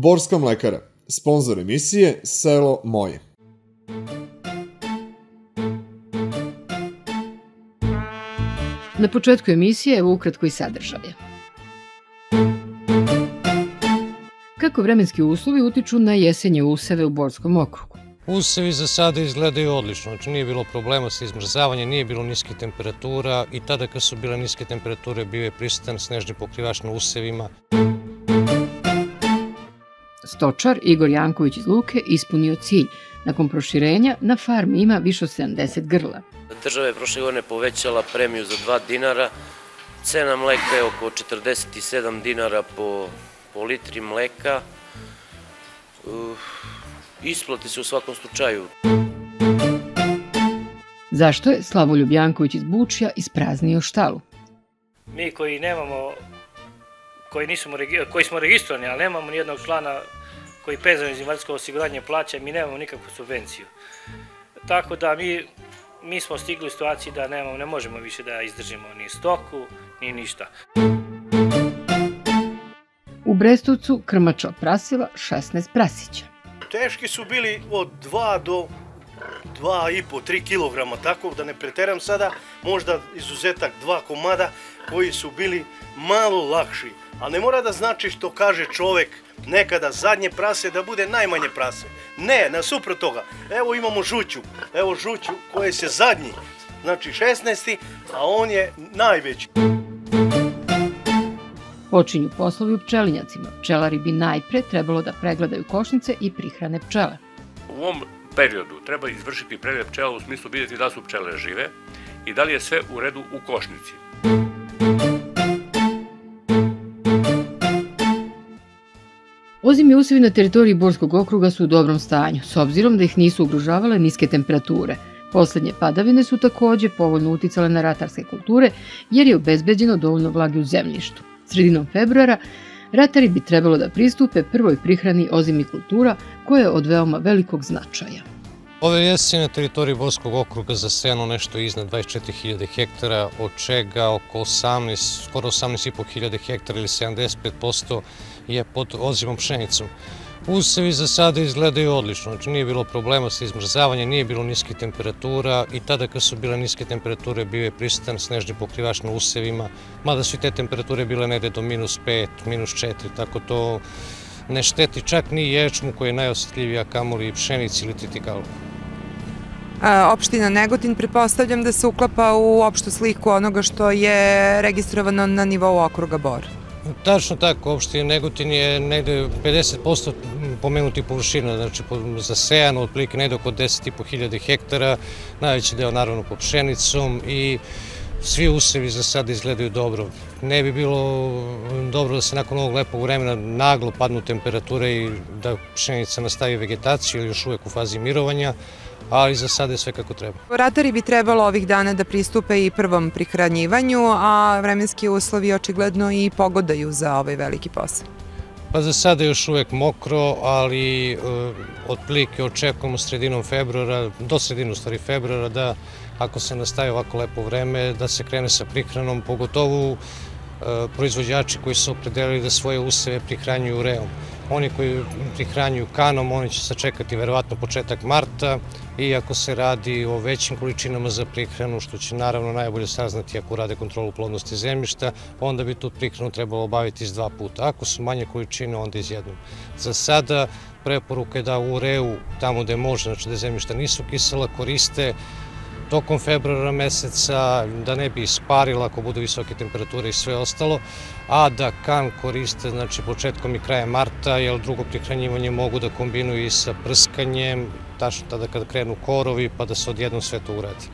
Borska mlekara, sponsor emisije Selo moje. Na početku emisije evo ukratko i sadržaje. Kako vremenski uslovi utiču na jesenje useve u Borskom okrugu? Usevi za sada izgledaju odlično, znači nije bilo problema sa izmrzavanjem, nije bilo niske temperatura i tada kad su bile niske temperature bio je prisutan snežni pokrivač na usevima. Stočar Igor Janković iz Luke ispunio cilj. Nakon proširenja na farmi ima više od 70 grla. Država je prošle godine povećala premiju za 2 dinara, cena mleka je oko 47 dinara po, po litri mleka. Uh, isplati se u svakom slučaju. Zašto je Slavoljub Janković iz Bučija ispraznio štalu? Mi koji nemamo, koji, nismo, koji smo registrovani, ali nemamo nijednog člana koji pezano iz invalidskog osiguranja plaća, mi nemamo nikakvu subvenciju. Tako da mi, mi smo stigli u situaciji da nemamo, ne možemo više da izdržimo ni stoku, ni ništa. U Brestovcu krmača prasila 16 prasića. Teški su bili od 2 do 2,5, 3 kg, tako da ne preteram sada, možda izuzetak dva komada koji su bili malo lakši. A ne mora da znači što kaže čovek nekada zadnje prase da bude najmanje prase. Ne, nasuprot toga. Evo imamo žuću, evo žuću koje se zadnji, znači 16. a on je najveći. Počinju poslovi u pčelinjacima. Pčelari bi najpre trebalo da pregledaju košnice i prihrane pčele. U ovom periodu treba izvršiti pregled pčela u smislu vidjeti da su pčele žive i da li je sve u redu u košnici. Ozimi usevi na teritoriji Borskog okruga su u dobrom stanju, s obzirom da ih nisu ugrožavale niske temperature. Poslednje padavine su takođe povoljno uticale na ratarske kulture, jer je obezbeđeno dovoljno vlage u zemljištu. Sredinom februara ratari bi trebalo da pristupe prvoj prihrani ozimi kultura koja je od veoma velikog značaja. Ove jesene na teritoriji Borskog okruga zasejano nešto iznad 24.000 hektara, od čega oko 18, skoro 18.500 hektara ili 75% je pod ozimom pšenicom. Usevi za sada izgledaju odlično, znači nije bilo problema sa izmrzavanjem, nije bilo niske temperatura i tada kad su bile niske temperature bio je prisutan snežni pokrivač na usevima, mada su i te temperature bile negde do minus 5, minus 4, tako to ne šteti čak ni ječmu koji je najosjetljivija kamoli pšenici ili titikalu. Opština Negotin prepostavljam da se uklapa u opštu sliku onoga što je registrovano na nivou okruga Bor. Tačno tako, opština Negotin je negde 50% pomenuti površina, znači zasejano, otprilike negde oko 10.500 hektara, najveći deo naravno po pšenicom i svi usevi za sada izgledaju dobro. Ne bi bilo dobro da se nakon ovog lepog vremena naglo padnu temperature i da pšenica nastavi vegetaciju ili još uvek u fazi mirovanja, ali za sada je sve kako treba. Ratari bi trebalo ovih dana da pristupe i prvom prihranjivanju, a vremenski uslovi očigledno i pogodaju za ovaj veliki posao. Pa za sada je još uvek mokro, ali e, otprilike očekujemo sredinom februara, do sredinu stvari februara, da ako se nastaje ovako lepo vreme, da se krene sa prihranom, pogotovo e, proizvođači koji su opredelili da svoje useve prihranjuju ureom. Oni koji prihranjuju kanom, oni će sačekati verovatno početak marta i ako se radi o većim količinama za prihranu, što će naravno najbolje saznati ako rade kontrolu plodnosti zemljišta, onda bi tu prihranu trebalo obaviti iz dva puta. Ako su manje količine, onda iz jednom. Za sada preporuka da u reu, tamo gde može, znači da zemljišta nisu kisela, koriste tokom februara meseca, da ne bi isparila ako budu visoke temperature i sve ostalo, a da kan koriste znači, početkom i krajem marta, jer drugo prihranjivanje mogu da kombinuju i sa prskanjem, tačno tada kada krenu korovi, pa da se odjednom sve to uradi.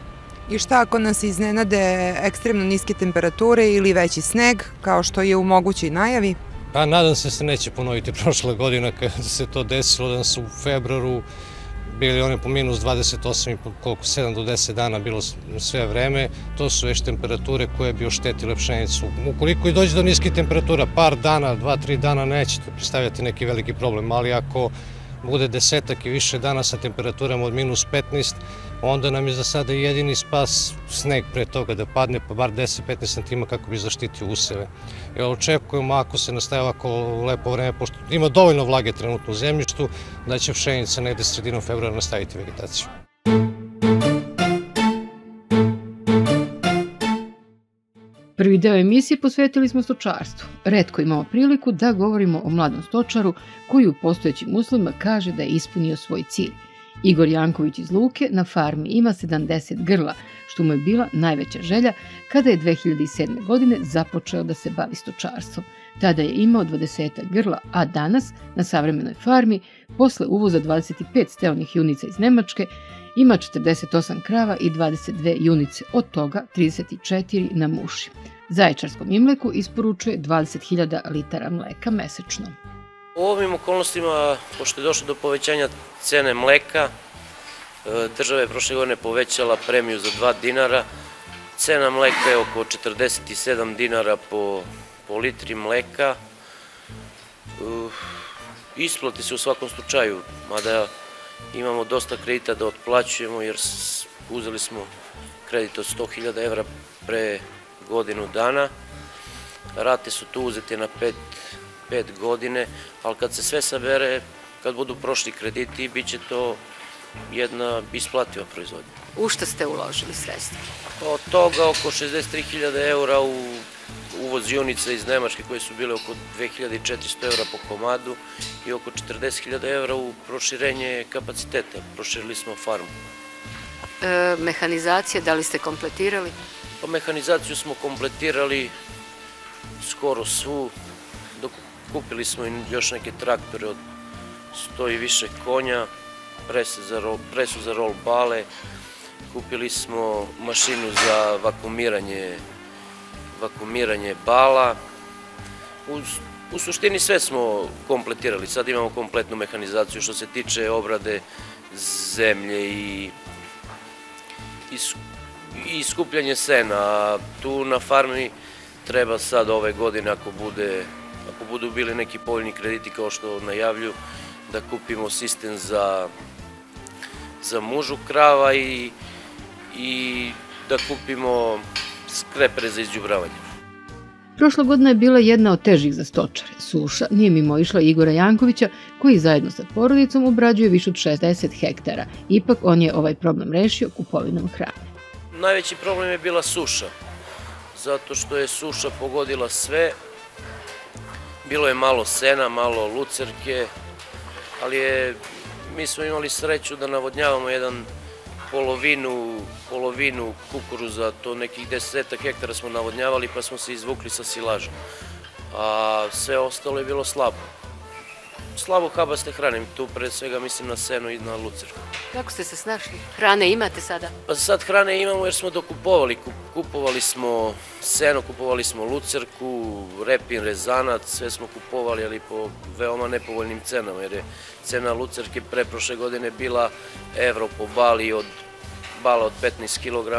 I šta ako nas iznenade ekstremno niske temperature ili veći sneg, kao što je u mogućoj najavi? Pa nadam se da se neće ponoviti prošle godine kada se to desilo, da nas u februaru bili one po minus 28 i koliko 7 do 10 dana bilo sve vreme, to su već temperature koje bi oštetile pšenicu. Ukoliko i dođe do niskih temperatura, par dana, 2-3 dana nećete predstavljati neki veliki problem, ali ako bude desetak i više dana sa temperaturama od minus 15, onda nam je za sada jedini spas sneg pre toga da padne, pa bar 10-15 cm kako bi zaštitio useve. Jer očekujemo ako se nastaje ovako lepo vreme, pošto ima dovoljno vlage trenutno u zemljištu, da će pšenica negde sredinom februara nastaviti vegetaciju. Prvi deo emisije posvetili smo stočarstvu. Redko imamo priliku da govorimo o mladom stočaru koji u postojećim uslovima kaže da je ispunio svoj cilj. Igor Janković iz Luke na farmi ima 70 grla, što mu je bila najveća želja kada je 2007. godine započeo da se bavi stočarstvom. Tada je imao 20 grla, a danas na savremenoj farmi, posle uvoza 25 steonih junica iz Nemačke, ima 48 krava i 22 junice, od toga 34 na muši. Zaječarskom imleku isporučuje 20.000 litara mleka mesečno. U ovim okolnostima, pošto je došlo do povećanja cene mleka, e, država je prošle godine povećala premiju za 2 dinara, cena mleka je oko 47 dinara po, po litri mleka, e, isplati se u svakom slučaju, mada imamo dosta kredita da otplaćujemo jer uzeli smo kredit od 100.000 evra pre godinu dana. Rate su tu uzete na 5, 5 godine, ali kad se sve sabere, kad budu prošli krediti, bit će to jedna isplativa proizvodnja. U što ste uložili sredstva? Od toga oko 63.000 eura u uvoz junica iz Nemačke koje su bile oko 2400 eura po komadu i oko 40.000 eura u proširenje kapaciteta. Proširili smo farmu. E, mehanizacija, da li ste kompletirali? Pa mehanizaciju smo kompletirali skoro svu, kupili smo još neke traktore od 100 i više konja, presu za roll, presu za bale, kupili smo mašinu za vakumiranje vakumiranje bala. U, u suštini sve smo kompletirali, sad imamo kompletnu mehanizaciju što se tiče obrade zemlje i, i, i skupljanje sena. Tu na farmi treba sad ove godine ako bude ako budu bili neki povoljni krediti kao što najavlju da kupimo sistem za za mužu krava i, i da kupimo skrepere za izđubravanje. Prošla godina je bila jedna od težih za stočare. Suša nije mimo išla Igora Jankovića, koji zajedno sa porodicom obrađuje više od 60 hektara. Ipak on je ovaj problem rešio kupovinom hrane. Najveći problem je bila suša, zato što je suša pogodila sve. Bilo je malo sena, malo lucerke, ali je, mi smo imali sreću da navodnjavamo jedan polovinu, polovinu kukuruza, to nekih desetak hektara smo navodnjavali pa smo se izvukli sa silažom. A sve ostalo je bilo slabo. Slabo habaste hrane, tu pre svega mislim na seno i na lucerku. Kako ste se snašli? Hrane imate sada? Pa sad hrane imamo jer smo dokupovali. Kupovali smo seno, kupovali smo lucerku, repin, rezanac, sve smo kupovali, ali po veoma nepovoljnim cenama, jer je cena lucerke pre prošle godine bila evro po bali od bala od 15 kg,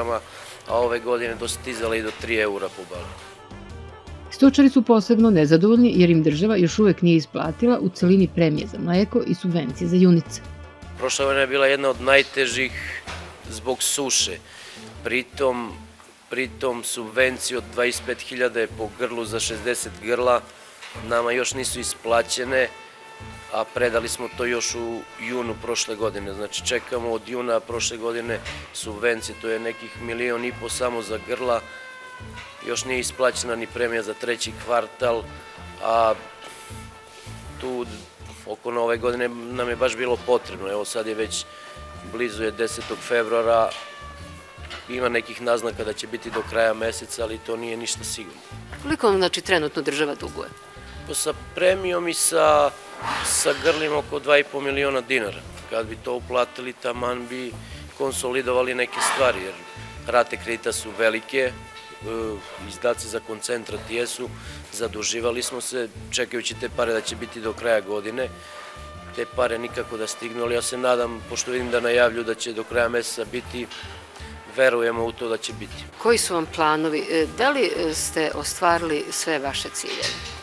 a ove godine dostizala i do 3 eura po bali. Stočari su posebno nezadovoljni jer im država još uvek nije isplatila u celini premije za mleko i subvencije za junice. Prošla godina je bila jedna od najtežih zbog suše. Pritom, pritom subvencije od 25.000 po grlu za 60 grla nama još nisu isplaćene, a predali smo to još u junu prošle godine. Znači čekamo od juna prošle godine subvencije, to je nekih milion i po samo za grla, još nije isplaćena ni premija za treći kvartal, a tu oko nove godine nam je baš bilo potrebno. Evo sad je već blizu je 10. februara, ima nekih naznaka da će biti do kraja meseca, ali to nije ništa sigurno. Koliko vam znači trenutno država duguje? Pa sa premijom i sa, sa grlima oko 2,5 miliona dinara. Kad bi to uplatili, taman bi konsolidovali neke stvari, jer rate kredita su velike, izdaci za koncentrat jesu, zaduživali smo se čekajući te pare da će biti do kraja godine, te pare nikako da stignu, ali ja se nadam, pošto vidim da najavlju da će do kraja meseca biti, verujemo u to da će biti. Koji su vam planovi? E, da li e, ste ostvarili sve vaše ciljeve?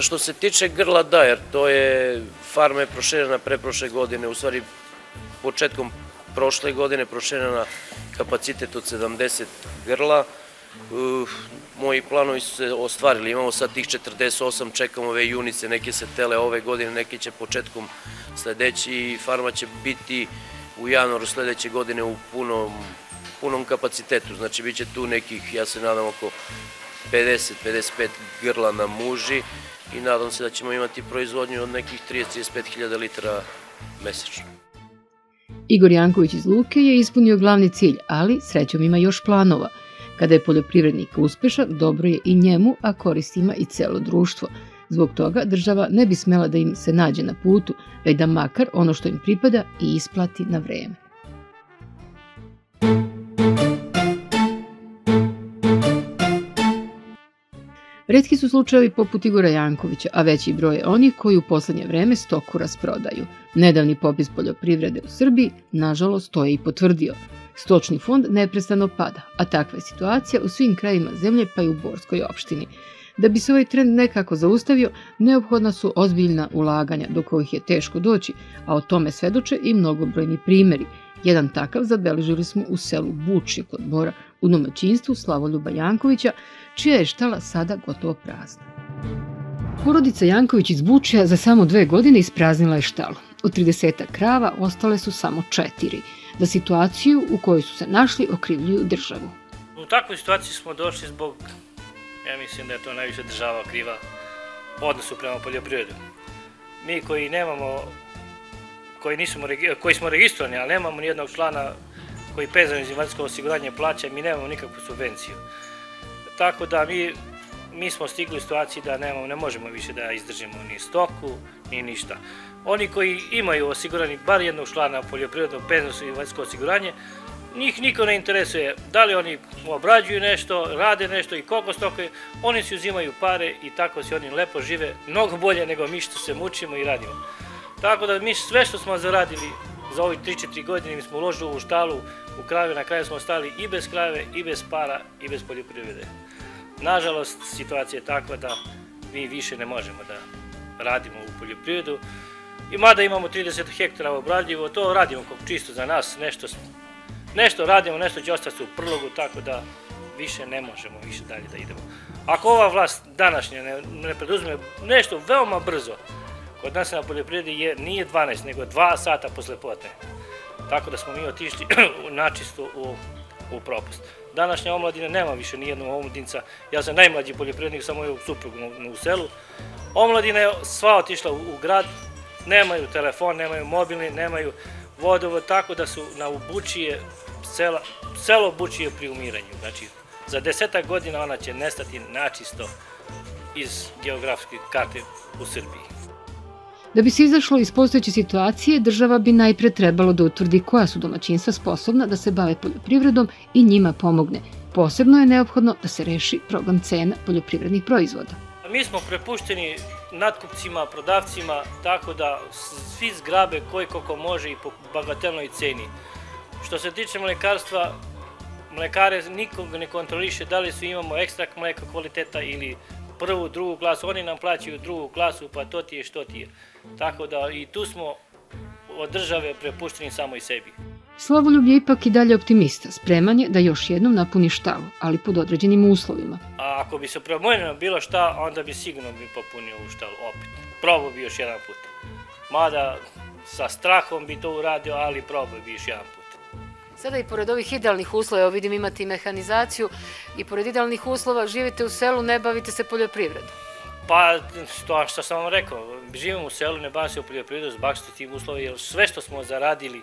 Što se tiče grla, da, jer to je, farma je proširena pre prošle godine, u stvari početkom prošle godine proširena kapacitet od 70 grla. Moji planovi su se ostvarili, imamo sad tih 48, čekamo ove junice, neke se tele ove godine, neke će početkom sledeći i farma će biti u januaru sledeće godine u punom, punom kapacitetu, znači bit će tu nekih, ja se nadam, oko 50-55 grla na muži i nadam se da ćemo imati proizvodnju od nekih 30-35 hiljada litara mesečno. Igor Janković iz Luke je ispunio glavni cilj, ali srećom ima još planova. Kada je poljoprivrednik uspešan, dobro je i njemu, a korist ima i celo društvo. Zbog toga država ne bi smela da im se nađe na putu, već da makar ono što im pripada i isplati na vreme. Redki su slučajevi poput Igora Jankovića, a veći broj je onih koji u poslednje vreme stoku rasprodaju. Nedavni popis poljoprivrede u Srbiji, nažalost, to je i potvrdio. Stočni fond neprestano pada, a takva je situacija u svim krajima zemlje pa i u Borskoj opštini. Da bi se ovaj trend nekako zaustavio, neophodna su ozbiljna ulaganja do kojih je teško doći, a o tome svedoče i mnogobrojni primeri. Jedan takav zabeležili smo u selu Buči kod Bora u domaćinstvu Slavoljuba Jankovića, čija je štala sada gotovo prazna. Porodica Janković iz Bučija za samo dve godine ispraznila je štalu. Od 30 krava ostale su samo četiri. Da situaciju u kojoj su se našli okrivljuju državu. U takvoj situaciji smo došli zbog, ja mislim da je to najviše država kriva, odnosu prema poljoprivredu. Mi koji nemamo, koji, nismo, koji smo registrovani, ali nemamo nijednog člana koji penzijno iz invalidskog osiguranja plaća, mi nemamo nikakvu subvenciju. Tako da mi, mi smo stigli u situaciji da nemamo, ne možemo više da izdržimo ni stoku, ni ništa. Oni koji imaju osigurani bar jednog člana poljoprivrednog penzijnog invalidskog osiguranje, njih niko ne interesuje da li oni obrađuju nešto, rade nešto i koliko stoke, oni si uzimaju pare i tako se oni lepo žive, mnogo bolje nego mi što se mučimo i radimo. Tako da mi sve što smo zaradili za ovih 3-4 godine mi smo uložili u štalu, u krave, na kraju smo ostali i bez krave, i bez para, i bez poljoprivrede. Nažalost, situacija je takva da mi više ne možemo da radimo u poljoprivredu. I mada imamo 30 hektara obradljivo, to radimo čisto za nas, nešto, nešto radimo, nešto će ostati u prlogu, tako da više ne možemo više dalje da idemo. Ako ova vlast današnja ne, ne preduzme nešto veoma brzo, kod nas na poljoprivredi je, nije 12, nego 2 sata posle potne. Tako da smo mi otišli načisto u, u propust. Današnja omladina nema više nijednog omladinca. Ja sam najmlađi poljoprivrednik sa mojom suprugom u selu. Omladina je sva otišla u, u grad, nemaju telefon, nemaju mobilni, nemaju vodovod, tako da su na Bučije, sela, selo Bučije pri umiranju. Znači, za desetak godina ona će nestati načisto iz geografske karte u Srbiji. Da bi se izašlo iz postojeće situacije, država bi najpre trebalo da utvrdi koja su domaćinstva sposobna da se bave poljoprivredom i njima pomogne. Posebno je neophodno da se reši problem cena poljoprivrednih proizvoda. Mi smo prepušteni nadkupcima, prodavcima, tako da svi zgrabe koji koliko može i po bagatelnoj ceni. Što se tiče mlekarstva, mlekare nikog ne kontroliše da li su imamo ekstrakt mleka kvaliteta ili prvu, drugu klasu, oni nam plaćaju drugu klasu, pa to ti je što ti je. Tako da i tu smo od države prepušteni samo i sebi. Slavoljub je ipak i dalje optimista, spreman je da još jednom napuni štalu, ali pod određenim uslovima. A ako bi se promenilo bilo šta, onda bi sigurno bi popunio u štalu opet. Probao bi još jedan put. Mada sa strahom bi to uradio, ali probao bi još jedan put. Sada i pored ovih idealnih uslova, evo vidim imate i mehanizaciju, i pored idealnih uslova živite u selu, ne bavite se poljoprivredom. Pa, to što sam vam rekao, živim u selu, ne bavim se u poljoprivredu zbog što tih uslova, jer sve što smo zaradili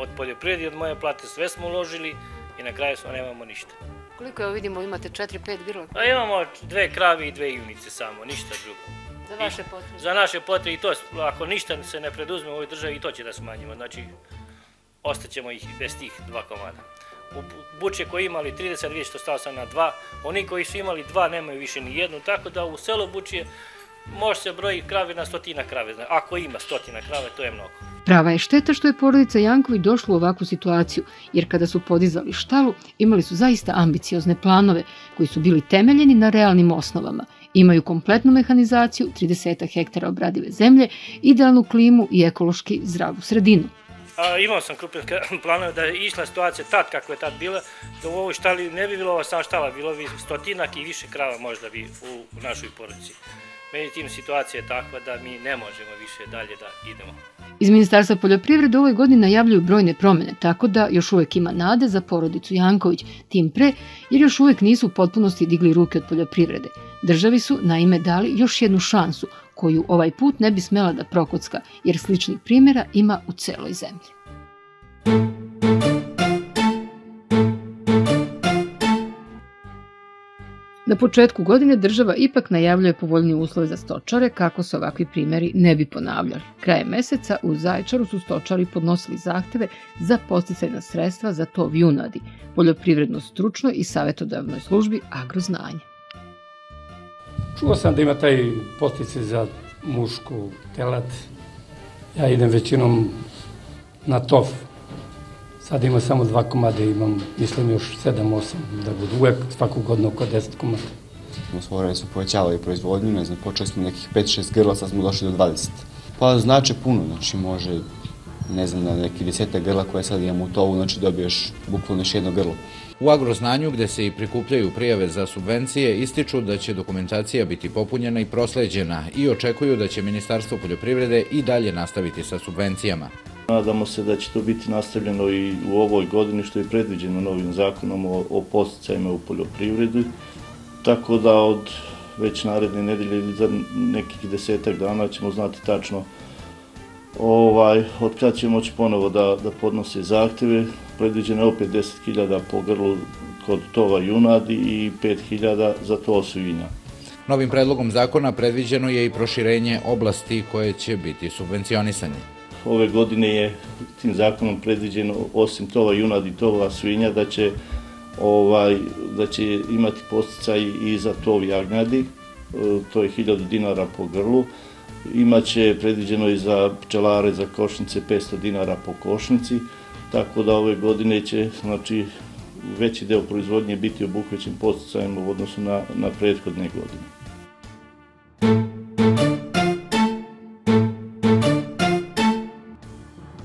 od poljoprivrede i od moje plate, sve smo uložili i na kraju smo nemamo ništa. Koliko evo vidimo, imate 4-5 grla? Pa imamo dve kravi i dve junice samo, ništa drugo. Za vaše potrebe? Za naše potrebe i to, ako ništa se ne preduzme u ovoj državi i to će da smanjimo, znači ostaćemo ih bez tih dva komada. U Buče koji imali 30 više što stao sam na dva, oni koji su imali dva nemaju više ni jednu, tako da u selo Bučije može se broji krave na stotina krave. Ako ima stotina krave, to je mnogo. Prava je šteta što je porodica Janković došla u ovakvu situaciju, jer kada su podizali štalu, imali su zaista ambiciozne planove koji su bili temeljeni na realnim osnovama. Imaju kompletnu mehanizaciju, 30 hektara obradive zemlje, idealnu klimu i ekološki zdravu sredinu. A, imao sam krupne planove da je išla situacija tad kako je tad bila, da u ovoj štali ne bi bilo ova sama štala, bilo bi stotinak i više krava možda bi u, u našoj porodici. Međutim, situacija je takva da mi ne možemo više dalje da idemo. Iz Ministarstva poljoprivrede ovoj godini najavljuju brojne promene, tako da još uvek ima nade za porodicu Janković, tim pre, jer još uvek nisu u potpunosti digli ruke od poljoprivrede. Državi su, naime, dali još jednu šansu, koju ovaj put ne bi smela da prokocka, jer sličnih primjera ima u celoj zemlji. Na početku godine država ipak najavljuje povoljnije uslove za stočare kako se ovakvi primjeri ne bi ponavljali. Krajem meseca u Zaječaru su stočari podnosili zahteve za posticajna sredstva za to junadi, poljoprivredno stručnoj i savjetodavnoj službi agroznanje. Čuo sam da ima taj posticaj za mušku telat. Ja idem većinom na tof. Sad ima samo dva komade, imam, mislim, još 7-8 da budu uvek svaku godinu oko 10 komada. Smo su povećavali proizvodnju, ne znam, počeli smo nekih 5-6 grla, sad smo došli do 20. Pa znače puno, znači može, ne znam, na neki deseta grla koje sad imamo u tovu, znači dobiješ bukvalno još jedno grlo. U agroznanju, gde se i prikupljaju prijave za subvencije, ističu da će dokumentacija biti popunjena i prosleđena i očekuju da će Ministarstvo poljoprivrede i dalje nastaviti sa subvencijama. Nadamo se da će to biti nastavljeno i u ovoj godini što je predviđeno novim zakonom o, o posticajima u poljoprivredi, tako da od već naredne nedelje ili za nekih desetak dana ćemo znati tačno ovaj, od kada će moći ponovo da, da podnose zahteve. Predviđeno je opet 10.000 po grlu kod tova junadi i 5.000 za to svinja. Novim predlogom zakona predviđeno je i proširenje oblasti koje će biti subvencionisanje. Ove godine je tim zakonom predviđeno osim tova junad i tova svinja da će ovaj da će imati posticaj i za tov jagnjadi, to je 1000 dinara po grlu. Imaće predviđeno i za pčelare za košnice 500 dinara po košnici, tako da ove godine će znači veći deo proizvodnje biti obuhvećen posticajem u odnosu na, na prethodne godine.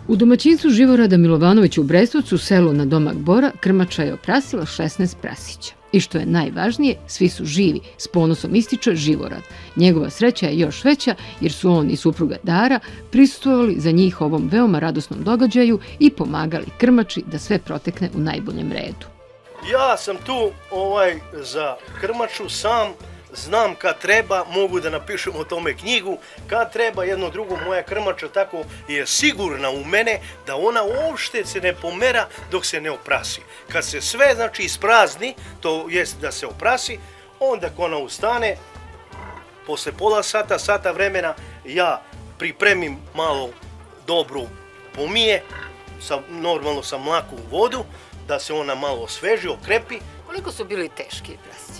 U domaćinstvu Živorada Milovanovića u Brestovcu, selu na domak Bora, krmača je oprasila 16 prasića. I što je najvažnije, svi su živi, s ponosom ističe Živorad. Njegova sreća je još veća jer su on i supruga Dara prisustvovali za njih ovom veoma radosnom događaju i pomagali krmači da sve protekne u najboljem redu. Ja sam tu ovaj za krmaču sam znam kad treba, mogu da napišem o tome knjigu, kad treba jedno drugo, moja krmača tako je sigurna u mene da ona uopšte se ne pomera dok se ne oprasi. Kad se sve znači isprazni, to jest da se oprasi, onda ako ona ustane, posle pola sata, sata vremena, ja pripremim malo dobru pomije, sa, normalno sa mlaku vodu, da se ona malo osveži, okrepi. Koliko su bili teški prasi?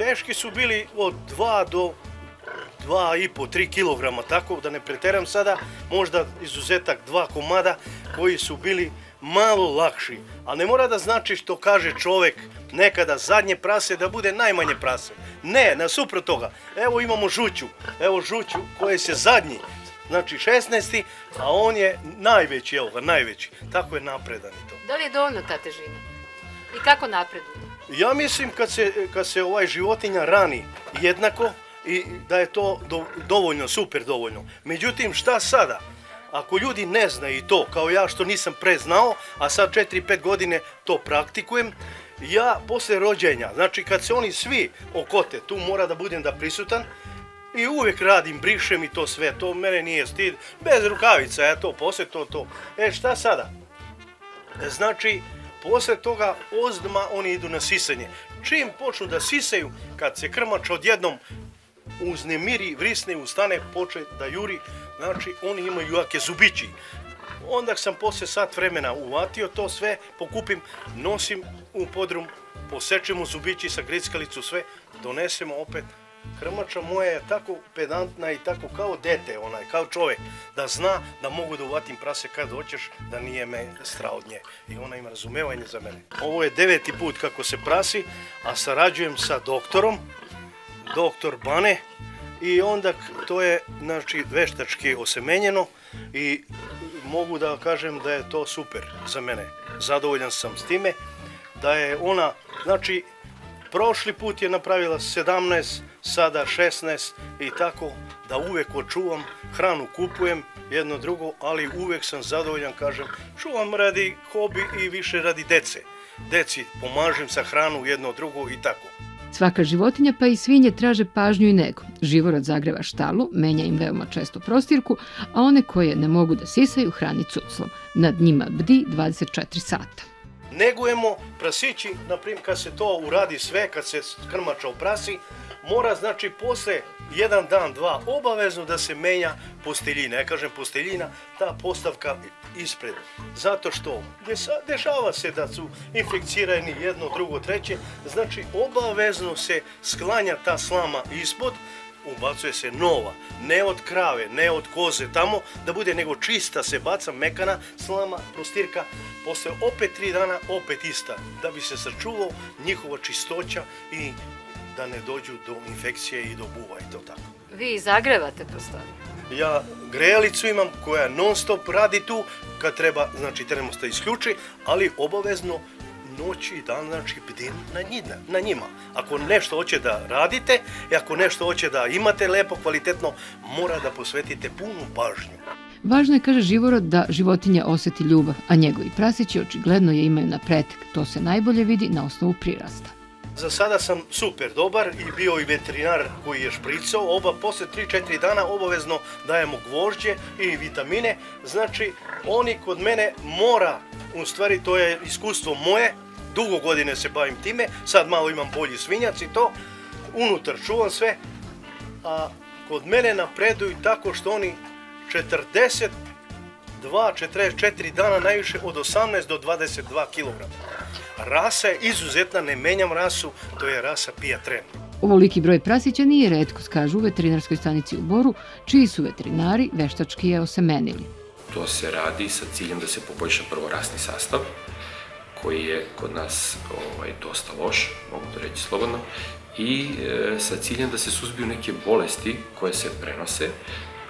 Teški su bili od 2 do 2,5, 3 kg, tako da ne preteram sada, možda izuzetak dva komada koji su bili malo lakši. A ne mora da znači što kaže čovek nekada zadnje prase da bude najmanje prase. Ne, nasuprot toga. Evo imamo žuću, evo žuću koje se zadnji, znači 16. a on je najveći, evo ga, najveći. Tako je napredan i to. Da li je dovoljno ta težina? I kako napreduje? Ja mislim kad se, kad se ovaj životinja rani jednako i da je to do, dovoljno, super dovoljno. Međutim, šta sada? Ako ljudi ne znaju i to, kao ja što nisam pre znao, a sad 4-5 godine to praktikujem, ja posle rođenja, znači kad se oni svi okote, tu mora da budem da prisutan, i uvek radim, brišem i to sve, to mene nije stid, bez rukavica, ja to, posle to, to. E šta sada? Znači, Posle toga ozdma oni idu na sisanje. Čim počnu da sisaju, kad se krmač odjednom uznemiri, vrisne, ustane, poče da juri, znači oni imaju jake zubići. Onda sam posle sat vremena uvatio to sve, pokupim, nosim u podrum, posečemo zubići sa grickalicu sve, donesemo opet krmača moja je tako pedantna i tako kao dete, onaj, kao čovjek, da zna da mogu da uvatim prase kad hoćeš, da nije me strah od nje. I ona ima razumevanje za mene. Ovo je deveti put kako se prasi, a sarađujem sa doktorom, doktor Bane, i onda to je znači veštački osemenjeno i mogu da kažem da je to super za mene. Zadovoljan sam s time da je ona, znači prošli put je napravila 17, sada 16 i tako da uvek očuvam, hranu kupujem jedno drugo, ali uvek sam zadovoljan, kažem, čuvam radi hobi i više radi dece. Deci pomažem sa hranu jedno drugo i tako. Svaka životinja pa i svinje traže pažnju i nego. Živorod zagreva štalu, menja im veoma često prostirku, a one koje ne mogu da sisaju hrani cuclom. Nad njima bdi 24 sata. Negujemo prasići, na primjer kad se to uradi sve, kad se krmača oprasi, mora znači posle jedan dan, dva obavezno da se menja posteljina. Ja kažem posteljina, ta postavka ispred. Zato što dešava se da su infekcirani jedno, drugo, treće, znači obavezno se sklanja ta slama ispod, ubacuje se nova, ne od krave, ne od koze tamo, da bude nego čista se baca mekana slama, prostirka, posle opet tri dana opet ista, da bi se sačuvao njihova čistoća i da ne dođu do infekcije i do buva i to tako. Vi zagrevate prostoriju? Ja grejalicu imam koja non stop radi tu, kad treba, znači termosta isključi, ali obavezno noć i dan, znači bdim na, njima, na njima. Ako nešto hoće da radite i ako nešto hoće da imate lepo, kvalitetno, mora da posvetite punu pažnju. Važno je, kaže Živorod, da životinja oseti ljubav, a njegovi prasići očigledno je imaju na pretek. To se najbolje vidi na osnovu prirasta. Za sada sam super dobar i bio i veterinar koji je špricao. Oba posle 3-4 dana obavezno dajemo gvožđe i vitamine. Znači, oni kod mene mora, u stvari to je iskustvo moje, dugo godine se bavim time, sad malo imam bolji svinjac i to, unutar čuvam sve, a kod mene napreduju tako što oni 42, 44 dana najviše od 18 do 22 kg. Rasa je izuzetna, ne menjam rasu, to je rasa Pijatren. Ovoliki broj prasića nije redkost, kažu u veterinarskoj stanici u Boru, čiji su veterinari veštački je osemenili. To se radi sa ciljem da se poboljša prvo rasni sastav, koji je kod nas ovaj, dosta loš, mogu to reći slobodno, i e, sa ciljem da se suzbiju neke bolesti koje se prenose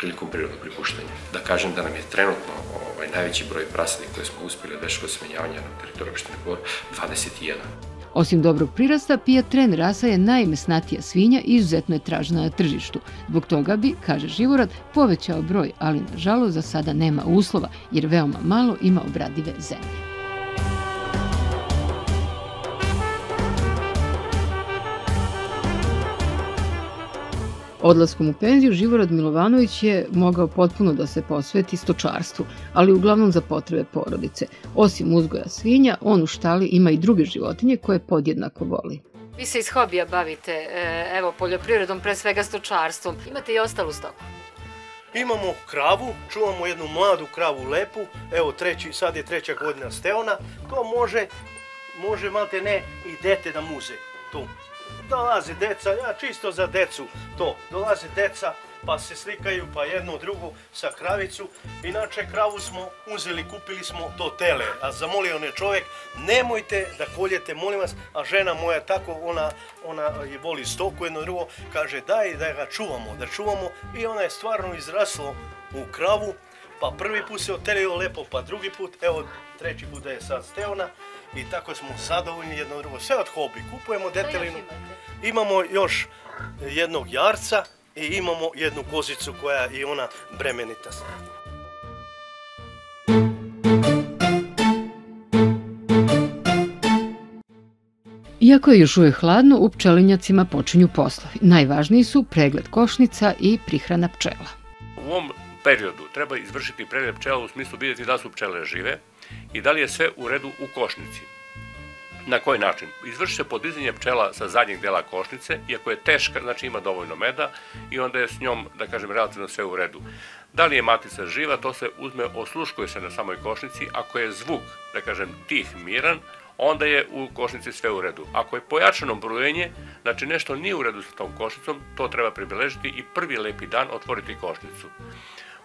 prilikom prirodnog pripuštanja. Da kažem da nam je trenutno ovaj, najveći broj prasadi koje smo uspjeli od veškog smenjavanja na teritoriju opštine Bor 21. Osim dobrog prirasta, Pija Tren rasa je najmesnatija svinja i izuzetno je tražena na tržištu. Zbog toga bi, kaže Živorad, povećao broj, ali nažalost za sada nema uslova, jer veoma malo ima obradive zemlje. Odlaskom u penziju Živorad Milovanović je mogao potpuno da se posveti stočarstvu, ali uglavnom za potrebe porodice. Osim uzgoja svinja, on u štali ima i druge životinje koje podjednako voli. Vi se iz hobija bavite, e, evo, poljoprivredom, pre svega stočarstvom. Imate i ostalu stoku? Imamo kravu, čuvamo jednu mladu kravu lepu, evo treći, sad je treća godina steona, to može, može malte ne i dete da muze tu dolaze deca, ja čisto za decu to, dolaze deca pa se slikaju pa jedno drugo sa kravicu. Inače kravu smo uzeli, kupili smo to tele, a zamolio ne čovjek, nemojte da koljete, molim vas, a žena moja tako, ona, ona je voli stoku, jedno drugo, kaže daj da ga čuvamo, da čuvamo i ona je stvarno izraslo u kravu, pa prvi put se otelio lepo, pa drugi put, evo treći put da je sad steona i tako smo zadovoljni jedno drugo. Sve od hobi, kupujemo detelinu. Imamo još jednog jarca i imamo jednu kozicu koja je i ona bremenita. Iako je još uvijek hladno, u pčelinjacima počinju poslovi. Najvažniji su pregled košnica i prihrana pčela. U ovom periodu treba izvršiti pregled pčela u smislu vidjeti da su pčele žive i da li je sve u redu u košnici. Na koji način? Izvrši se podizanje pčela sa zadnjeg dela košnice, iako je teška, znači ima dovoljno meda i onda je s njom, da kažem, relativno sve u redu. Da li je matica živa, to se uzme, osluškuje se na samoj košnici. Ako je zvuk, da kažem, tih, miran, onda je u košnici sve u redu. Ako je pojačano brujenje, Znači nešto nije u redu sa tom košnicom, to treba pribeležiti i prvi lepi dan otvoriti košnicu.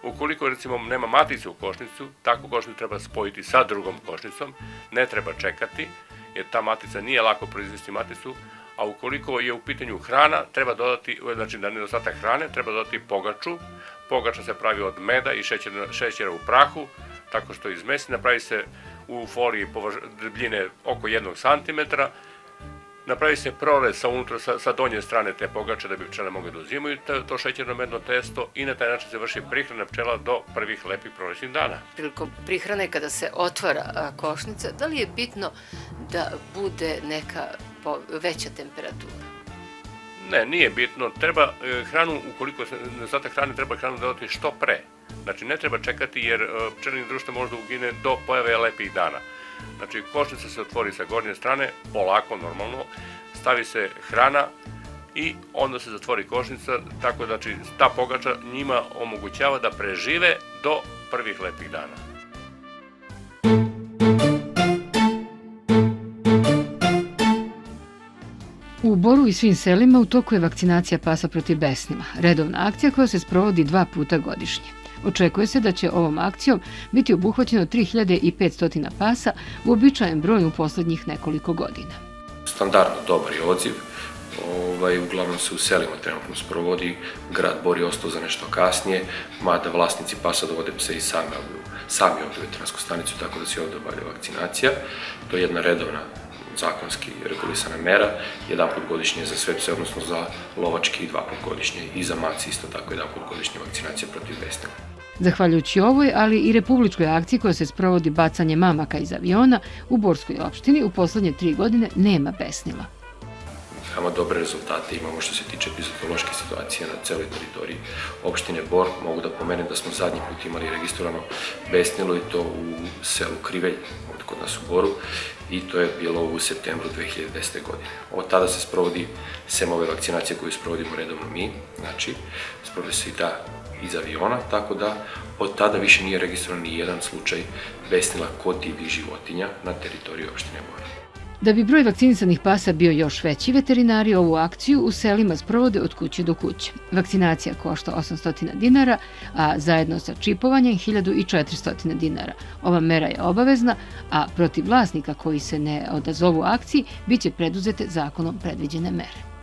Ukoliko recimo nema matice u košnicu, takvu košnicu treba spojiti sa drugom košnicom, ne treba čekati, jer ta matica nije lako proizvesti maticu, a ukoliko je u pitanju hrana, treba dodati, znači da nedostatak hrane, treba dodati pogaču. Pogača se pravi od meda i šećera, šećera u prahu, tako što iz mesi napravi se u foliji debljine oko jednog santimetra, napravi se prorez sa unutra, sa, sa donje strane te pogače da bi pčele mogle da uzimaju to, to šećerno medno testo i na taj način se vrši prihrana pčela do prvih lepih prolećnih dana. Prilikom prihrane kada se otvara košnica, da li je bitno da bude neka veća temperatura? Ne, nije bitno. Treba e, hranu, ukoliko se nedostatak hrane, treba hranu dodati što pre. Znači, ne treba čekati jer e, pčelini društvo možda ugine do pojave lepih dana. Znači, košnica se otvori sa gornje strane, polako, normalno, stavi se hrana i onda se zatvori košnica, tako da znači, ta pogača njima omogućava da prežive do prvih lepih dana. U Boru i svim selima u toku je vakcinacija pasa protiv besnima, redovna akcija koja se sprovodi dva puta godišnje. Očekuje se da će ovom akcijom biti obuhvaćeno 3500 pasa u običajem broju u poslednjih nekoliko godina. Standardno dobar je odziv, ovaj, uglavnom se u selima trenutno sprovodi, grad Bor je ostao za nešto kasnije, mada vlasnici pasa dovode se i sami sami ovdje u veterinarsku stanicu, tako da se ovdje obavlja vakcinacija. To je jedna redovna zakonski regulisana mera, jedan put godišnje za sve pse, odnosno za lovački i dva put godišnje i za maci isto tako jedan put godišnje vakcinacija protiv besnila. Zahvaljujući ovoj, ali i republičkoj akciji koja se sprovodi bacanje mamaka iz aviona, u Borskoj opštini u poslednje tri godine nema besnila. Veoma dobre rezultate imamo što se tiče epizotološke situacije na celoj teritoriji opštine Bor. Mogu da pomenem da smo zadnji put imali registrovano besnilo i to u selu Krivelj, kod nas u Boru, i to je bilo u septembru 2010. godine. Od tada se sprovodi sem ove vakcinacije koju sprovodimo redovno mi, znači sprovodi se i ta iz aviona, tako da od tada više nije registrovan ni jedan slučaj besnila kod divljih životinja na teritoriji opštine Bora. Da bi broj vakcinisanih pasa bio još veći, veterinari ovu akciju u selima sprovode od kuće do kuće. Vakcinacija košta 800 dinara, a zajedno sa čipovanjem 1400 dinara. Ova mera je obavezna, a protiv vlasnika koji se ne odazovu akciji biće preduzete zakonom predviđene mere.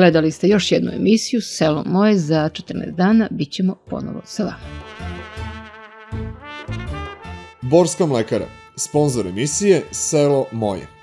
Gledali ste još jednu emisiju Selo moje za 14 dana, bit ćemo ponovo sa vama. Borska mlekara, sponsor emisije Selo moje.